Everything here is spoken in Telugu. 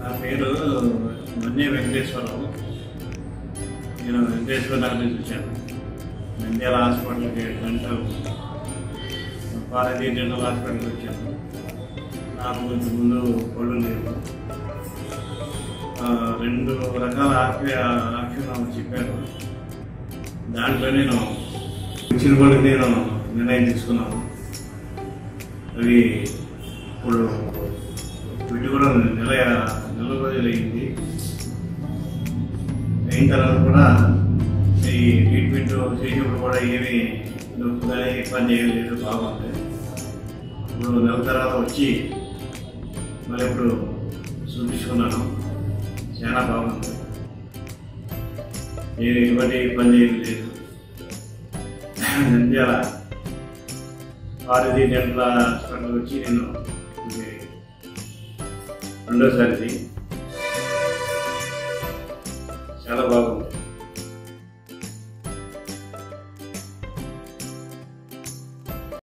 నా పేరు మన్య వెంకటేశ్వరరావు. నేను వెంకటేశ్వర నగర్ నుంచి వచ్చాను. నంద్యాల హాస్పిటల్కి గంటలు పాలదీ జనరల్ హాస్పిటల్కి వచ్చాను. నాకు కొంచెం ముందు పళ్ళు లేవు. రెండు రకాల ఆర్పి ఆప్షన్ నాకు చెప్పారు దాంట్లో నేను ఇచ్చిన పళ్ళకి నేను నిర్ణయం తీసుకున్నాను. అవి ఇప్పుడు వీటి కూడా నెల నెల అయిన తర్వాత కూడా ఈ ట్రీట్మెంట్ చేసేప్పుడు కూడా ఏమి నొప్పుగానే ఇబ్బంది ఏం లేదు బాగుంది. ఇప్పుడు నెల తర్వాత వచ్చి మళ్ళీ ఇప్పుడు చూపించుకున్నాను. చాలా బాగుంది. నేను ఎటువంటి ఇబ్బంది ఏమి లేదు నంద్యాల భారతీయ జనరల్ హాస్పిటల్ వచ్చి నేను ఇది Y'all.